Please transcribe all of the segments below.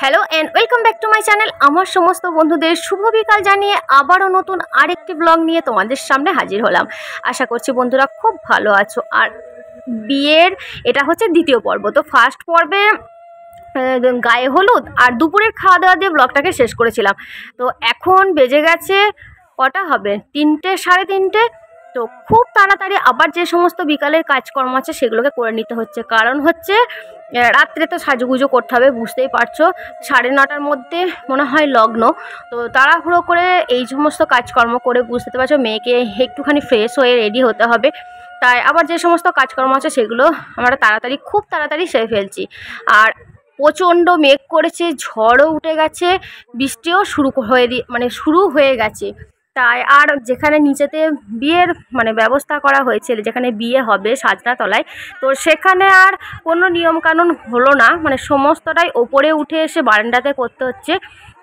Hello and welcome back to my channel আমার সমস্ত বন্ধুদের শুভ বিকাল জানিয়ে আবারও নতুন আরেকটি ব্লগ নিয়ে তোমাদের সামনে হাজির হলাম। আশা করছি বন্ধুরা খুব ভালো আছো। আর বিয়ের, এটা হচ্ছে দ্বিতীয় পর্ব। তো ফার্স্ট পর্বে গায়ে হলুদ আর দুপুরের খাওয়া দাওয়া দিয়ে ব্লগটাকে শেষ করেছিলাম। তো এখন বেজে গেছে কটা হবে? তিনটে, সাড়ে তিনটে? তো খুব তাড়াতাড়ি আবার যে সমস্ত বিকালের কাজকর্ম আছে সেগুলোকে করে নিতে হচ্ছে। কারণ হচ্ছে রাত্রে তো সাজুগুজো করতে হবে, বুঝতেই পারছ। সাড়ে নটার মধ্যে মনে হয় লগ্ন। তো তাড়াহুড়ো করে এই সমস্ত কাজকর্ম করে বুঝতে পারছ, মেয়েকে একটুখানি ফ্রেশ হয়ে রেডি হতে হবে। তাই আবার যে সমস্ত কাজকর্ম আছে সেগুলো আমরা তাড়াতাড়ি, খুব তাড়াতাড়ি সেরে ফেলছি। আর প্রচণ্ড মেঘ করেছে, ঝড়ও উঠে গেছে, বৃষ্টিও শুরু হয়ে দিয়ে মানে শুরু হয়ে গেছে। তাই আর যেখানে নিচেতে বিয়ের মানে ব্যবস্থা করা হয়েছিল যেখানে বিয়ে হবে সাজনাতলায়, তো সেখানে আর কোনো নিয়মকানুন হলো না। মানে সমস্তটাই ওপরে উঠে এসে বারান্দাতে করতে হচ্ছে।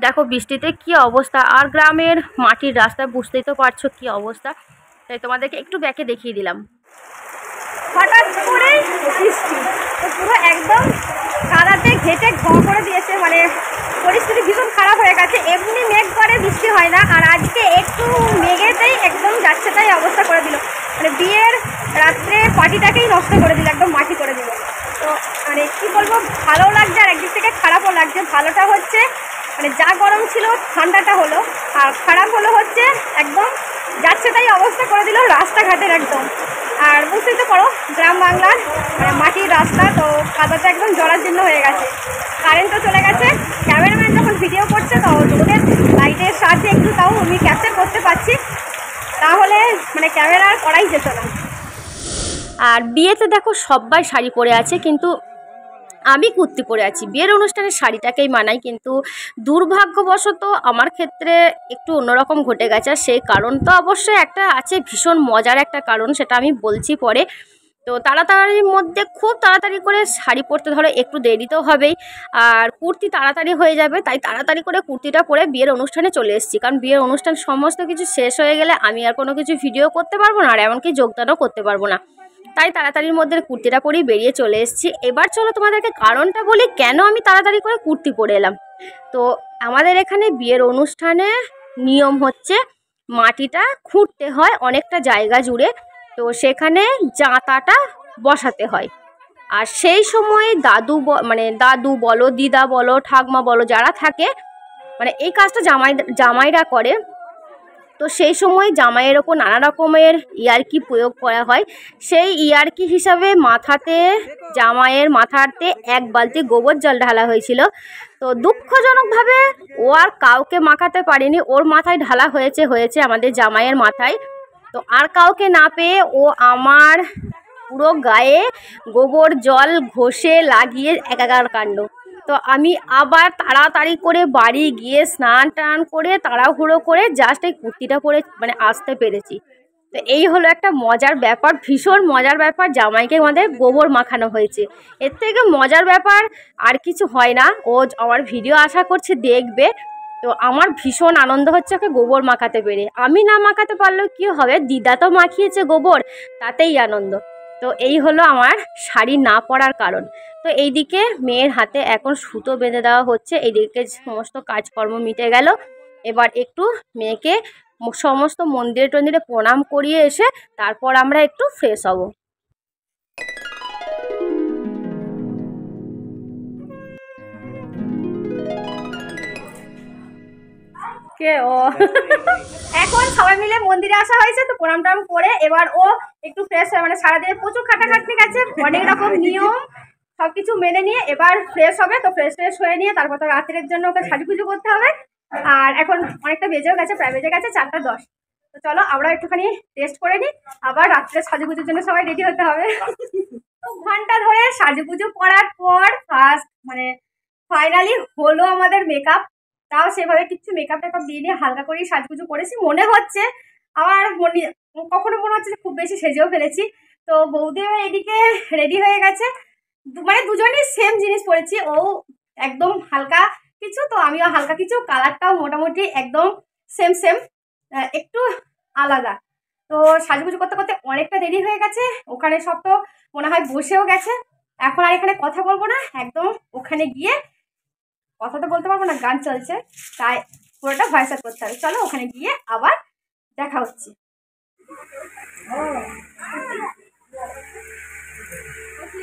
দেখো বৃষ্টিতে কি অবস্থা। আর গ্রামের মাটির রাস্তা, বুঝতেই তো পারছ কি অবস্থা। তাই তোমাদেরকে একটু ব্যাকে দেখিয়ে দিলাম। হঠাৎ করে বৃষ্টি। পুরো একদম কাদাতে ঘেটে ঘ করে দিয়েছে মানে পরিস্থিতি ভীষণ খারাপ হয়ে গেছে। এমনি মেঘ করে বৃষ্টি হয় না, আর আজকে একটু মেঘেতেই একদম যাচ্ছে তাই অবস্থা করে দিল। মানে বিয়ের রাত্রে পার্টিটাকেই নষ্ট করে দিল, একদম মাটি করে দিল। তো মানে কী বলব, ভালো লাগছে আর একদিক থেকে খারাপও লাগছে। ভালোটা হচ্ছে মানে যা গরম ছিল, ঠান্ডাটা হলো, আর খারাপ হলো হচ্ছে একদম যাচ্ছে তাই অবস্থা করে দিল রাস্তাঘাটের একদম। আর বুঝতেই তো পারো, গ্রাম বাংলার মানে মাটির রাস্তা, তো কাদাটা একদম জড়ার জন্য হয়ে গেছে। কারেন্টও চলে গেছে ক্যামেরাম্যান যখন ভিডিও করছে, তো ওদের লাইটের সাহায্যে একটু তাও আমি ক্যাপচার করতে পারছি। তাহলে মানে ক্যামেরা আর করাই যেত না। আর বিয়েতে দেখো সবাই শাড়ি পরে আছে, কিন্তু আমি কুর্তি পরে আছি। বিয়ের অনুষ্ঠানে শাড়িটাকেই মানাই, কিন্তু দুর্ভাগ্যবশত আমার ক্ষেত্রে একটু অন্যরকম ঘটে গেছে। সেই কারণ তো অবশ্যই একটা আছে, ভীষণ মজার একটা কারণ, সেটা আমি বলছি পরে। তো তাড়াতাড়ির মধ্যে খুব তাড়াতাড়ি করে শাড়ি পরতে ধরো একটু দেরি তো হবেই, আর কুর্তি তাড়াতাড়ি হয়ে যাবে, তাই তাড়াতাড়ি করে কুর্তিটা পরে বিয়ের অনুষ্ঠানে চলে এসেছি। কারণ বিয়ের অনুষ্ঠান সমস্ত কিছু শেষ হয়ে গেলে আমি আর কোনো কিছু ভিডিও করতে পারব না, আর এমনকি যোগদানও করতে পারব না। তাই তাড়াতাড়ির মধ্যে কুর্তিটা পরেই বেরিয়ে চলে এসেছি। এবার চলো তোমাদেরকে কারণটা বলি, কেন আমি তাড়াতাড়ি করে কুর্তি পরে এলাম? তো আমাদের এখানে বিয়ের অনুষ্ঠানে নিয়ম হচ্ছে, মাটিটা খুঁড়তে হয় অনেকটা জায়গা জুড়ে, তো সেখানে জাঁতাটা বসাতে হয়। আর সেই সময় দাদু মানে দাদু বলো, দিদা বলো, ঠাকমা বলো, যারা থাকে মানে এই কাজটা জামাই, জামাইরা করে। তো সেই সময় জামাইয়ের ওপর নানা রকমের ইয়ারকি প্রয়োগ করা হয়। সেই ইয়ারকি হিসাবে মাথাতে, জামাইয়ের মাথাতে এক বালতি গোবর জল ঢালা হয়েছিল। তো দুঃখজনকভাবে ও আর কাউকে মাখাতে পারেনি। ওর মাথায় ঢালা হয়েছে হয়েছে আমাদের জামাইয়ের মাথায়। তো আর কাউকে না পেয়ে ও আমার পুরো গায়ে গোবর জল ঘষে লাগিয়ে একাকার কাণ্ড। তো আমি আবার তাড়াতাড়ি করে বাড়ি গিয়ে স্নান টান করে তাড়াহুড়ো করে জাস্ট এই কুর্তিটা পরে মানে আসতে পেরেছি। তো এই হলো একটা মজার ব্যাপার, ভীষণ মজার ব্যাপার, জামাইকে আমাদের গোবর মাখানো হয়েছে। এর থেকে মজার ব্যাপার আর কিছু হয় না, ও আমার ভিডিও আশা করছে দেখবে। তো আমার ভীষণ আনন্দ হচ্ছে ওকে গোবর মাখাতে পেরে। আমি না মাখাতে পারলেও কি হবে, দিদা তো মাখিয়েছে গোবর, তাতেই আনন্দ। তো এই হলো আমার শাড়ি না পরার কারণ। তো এইদিকে মেয়ের হাতে এখন সুতো বেঁধে দেওয়া হচ্ছে, এইদিকে সমস্ত কাজকর্ম মিটে গেল। এবার একটু মেয়েকে সমস্ত মন্দিরে টন্দিরে প্রণাম করিয়ে এসে তারপর আমরা একটু ফ্রেশ হব। কে ও। এখন সবাই মিলে মন্দিরে আসা হয়েছে তো প্রণাম টরাম করে এবার ও একটু ফ্রেশ হয়ে মানে সারাদিনে প্রচুর খাটাখাটনি গেছে অনেক রকম নিয়ম সবকিছু মেনে নিয়ে এবার ফ্রেশ হবে তো ফ্রেশ ফ্রেশ হয়ে নিয়ে তারপর তো রাত্রের জন্য ওকে সাজুগুজু করতে হবে। আর এখন অনেকটা বেজেও গেছে প্রায় বেজে গেছে চারটা দশ। তো চলো আমরা একটুখানি টেস্ট করে নিই আবার রাত্রে সাজুগুজুর জন্য সবাই রেডি হতে হবে। ঘণ্টা ধরে সাজুগুজু করার পর ফার্স্ট মানে ফাইনালি হলো আমাদের মেকআপ তাও সেভাবে কিছু মেকআপ টেকআপ দিয়ে নিয়ে হালকা করেই সাজগুজু করেছি। মনে হচ্ছে আমার মনে, কখনো মনে হচ্ছে যে খুব বেশি সেজেও ফেলেছি। তো বৌদিও এদিকে রেডি হয়ে গেছে। মানে দুজনেই সেম জিনিস পরেছি। ও একদম হালকা কিছু, তো আমিও হালকা কিছু। কালারটাও মোটামুটি একদম সেম সেম একটু আলাদা। তো সাজুগুজু করতে করতে অনেকটা দেরি হয়ে গেছে। ওখানে সব তো মনে হয় বসেও গেছে। এখন আর এখানে কথা বলব না। একদম ওখানে গিয়ে কথা তো বলতে পারব না গান চলছে তাই পুরোটা ভয়েস করতে হবে। চলো ওখানে গিয়ে আবার দেখা হচ্ছে।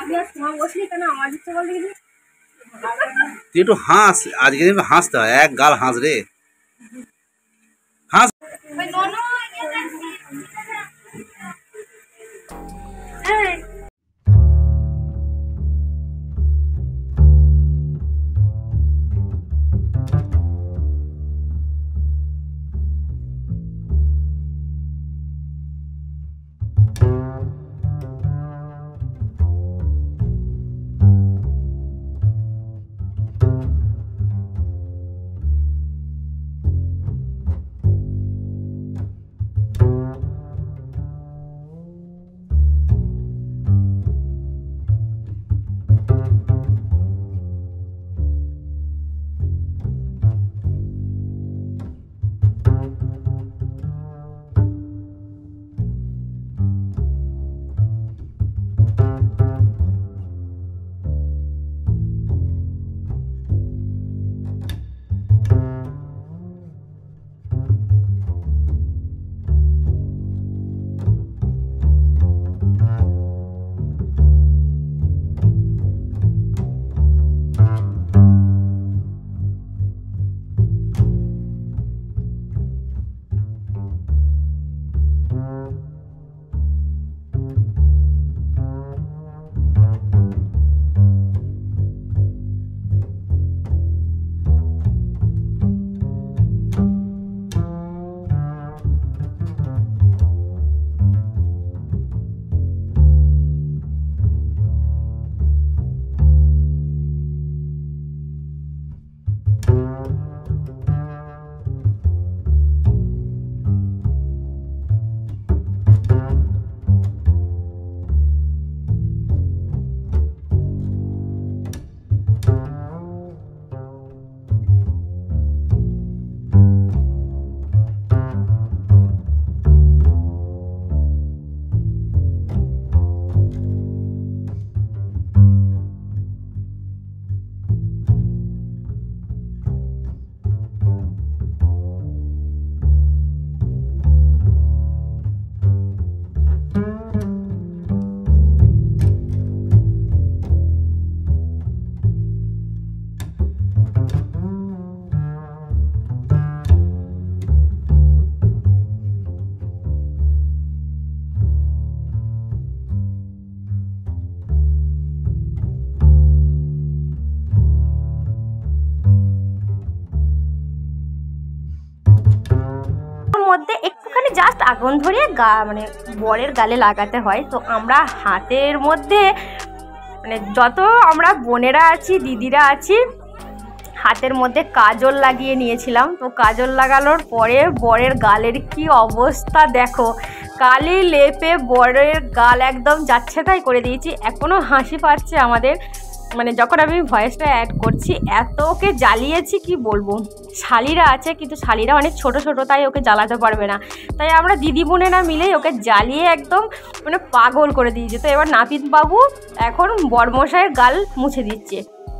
আমি আর সময় বসলি কেন আমার বলতে গেলি তুই একটু হাস আজকে দিন হাসতে হয় এক গাল হাস রে। হাস। মধ্যে একটুখানি জাস্ট আগুন ধরিয়ে গা মানে বরের গালে লাগাতে হয়। তো আমরা হাতের মধ্যে মানে যত আমরা বোনেরা আছি, দিদিরা আছি, হাতের মধ্যে কাজল লাগিয়ে নিয়েছিলাম। তো কাজল লাগানোর পরে বরের গালের কি অবস্থা দেখো। কালি লেপে বরের গাল একদম যাচ্ছে তাই করে দিয়েছি। এখনও হাসি পাচ্ছে আমাদের। মানে যখন আমি ভয়েসটা অ্যাড করছি এত ওকে জ্বালিয়েছি কি বলব? শালিরা আছে, কিন্তু শালিরা অনেক ছোট ছোট, তাই ওকে জ্বালাতে পারবে না। তাই আমরা দিদি বোনেরা মিলেই ওকে জ্বালিয়ে একদম মানে পাগল করে দিয়েছি। তো এবার নাপিত বাবু এখন বর্মশাইয়ের গাল মুছে দিচ্ছে।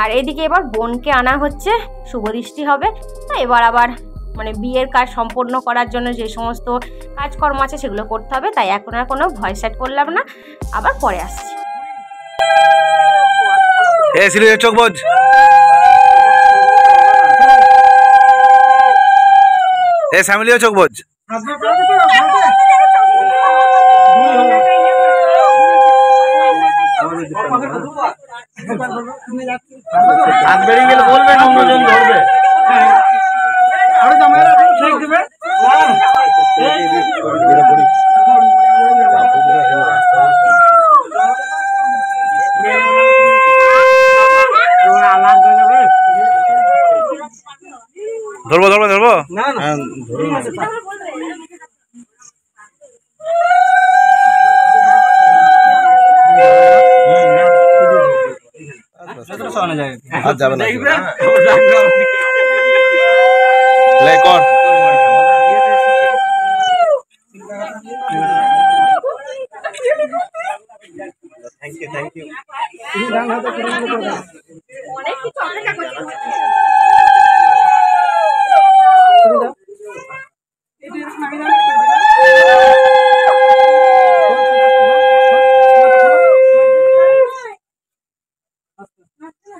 আর এদিকে এবার বোনকে আনা হচ্ছে, শুভদৃষ্টি হবে। এবার আবার মানে বিয়ের কাজ সম্পন্ন করার জন্য যে সমস্ত কাজকর্ম আছে, সেগুলো করতে হবে। তাই এখন আর কোনো ভয় সেট করলাম না। আবার পরে আসছি। এ সিরি চোখ বোঝ এ ফ্যামিলিও চোখ বোঝ হাত বেরিয়ে গেলে বলবেন অন্যজন ধরবে। ধরবো আর যাবে না প্লে কর অনেক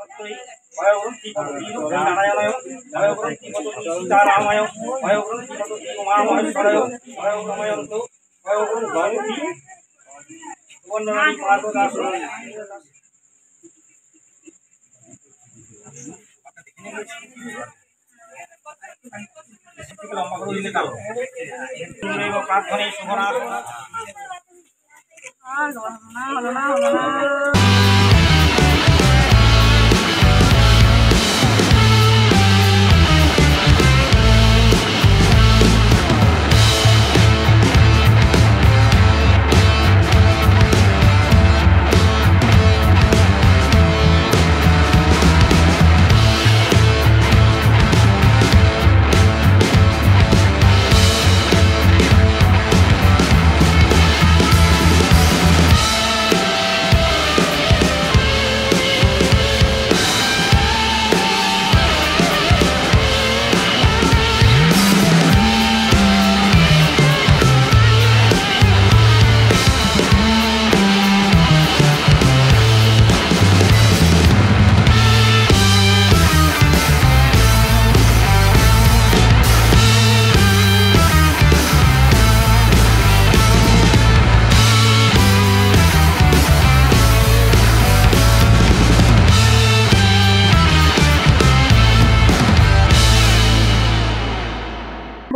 भयो तिपतियो नारायणयो भयो तिपतियो सीतारामयो भयो तिपतियो उमामहेश्वरयो भयो रमयन्तु भयो गणति वन्दनानि मार्गदास लंबा करो इले कालो देव प्रार्थने सुभनाथ आ गणना गणना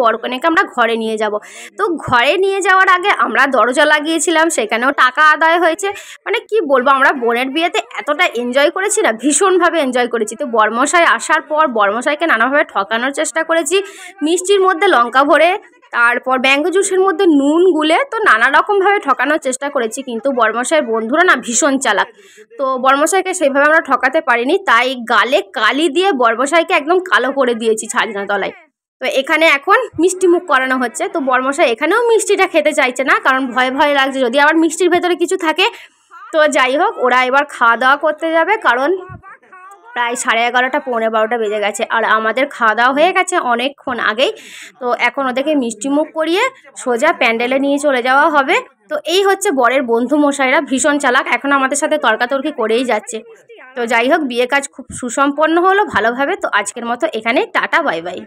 বরকনেকে আমরা ঘরে নিয়ে যাব। তো ঘরে নিয়ে যাওয়ার আগে আমরা দরজা লাগিয়েছিলাম, সেখানেও টাকা আদায় হয়েছে। মানে কি বলব, আমরা বোনের বিয়েতে এতটা এনজয় করেছি না, ভীষণভাবে এনজয় করেছি। তো বর্মশাই আসার পর বর্মশাইকে নানাভাবে ঠকানোর চেষ্টা করেছি। মিষ্টির মধ্যে লঙ্কা ভরে, তারপর ব্যাঙ্গো জুসের মধ্যে নুন গুলে, তো নানা রকমভাবে ঠকানোর চেষ্টা করেছি। কিন্তু বর্মশাইয়ের বন্ধুরা না ভীষণ চালাক। তো বর্মশাইকে সেইভাবে আমরা ঠকাতে পারিনি, তাই গালে কালি দিয়ে বর্মশাইকে একদম কালো করে দিয়েছি ছাজনা তলায় তো এখানে এখন মিষ্টি মুখ করানো হচ্ছে। তো বর্মশাই এখানেও মিষ্টিটা খেতে চাইছে না, কারণ ভয় ভয় লাগছে। যদি আবার মিষ্টির ভেতরে কিছু থাকে, তো যাই হোক, ওরা এবার খাওয়া দাওয়া করতে যাবে, কারণ প্রায় সাড়ে এগারোটা, পৌনে বারোটা বেজে গেছে। আর আমাদের খাওয়া দাওয়া হয়ে গেছে অনেকক্ষণ আগেই। তো এখন ওদেরকে মিষ্টি মুখ করিয়ে সোজা প্যান্ডেলে নিয়ে চলে যাওয়া হবে। তো এই হচ্ছে বরের বন্ধু মশাইরা, ভীষণ চালাক, এখন আমাদের সাথে তর্কাতর্কি করেই যাচ্ছে। তো যাই হোক বিয়ে কাজ খুব সুসম্পন্ন হলো ভালোভাবে। তো আজকের মতো এখানে টাটা, বাই বাই।